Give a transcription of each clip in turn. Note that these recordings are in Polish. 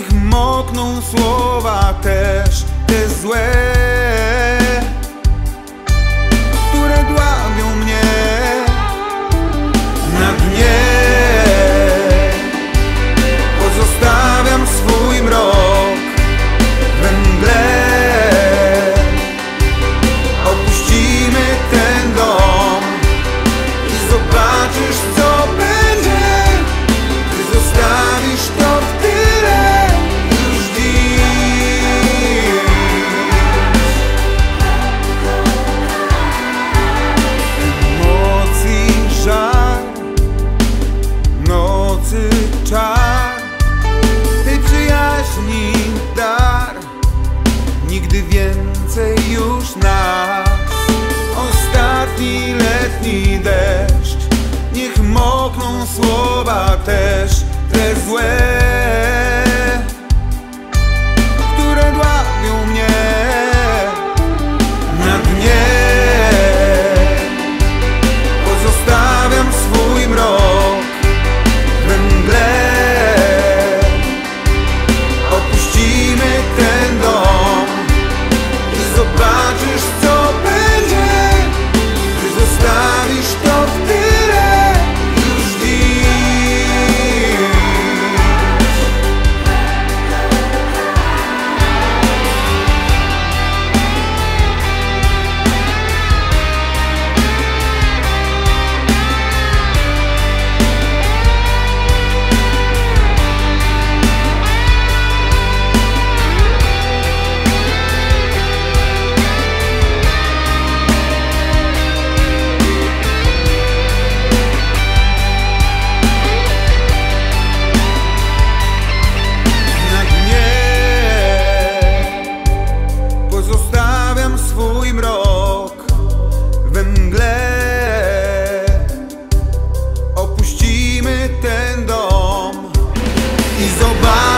mokną słowa też te złe Które dławią mnie na dnie. Pozostawiam swój mrok we Opuścimy ten dom i zobaczysz co będzie zostawisz to w czar. Tej przyjaźni dar. Nigdy więcej już nas. Ostatni letni deszcz. Niech mokną słowa też Te złe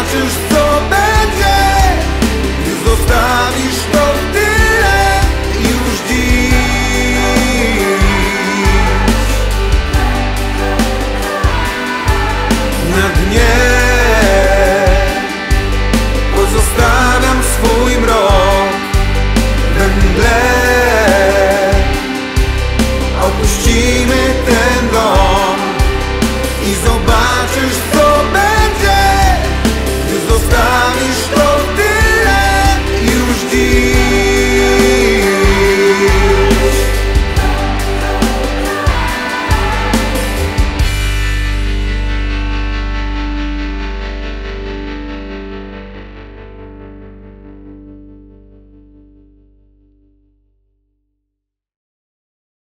zobaczysz co będzie. Gdy zostawisz to w tyle już dziś. Na dnie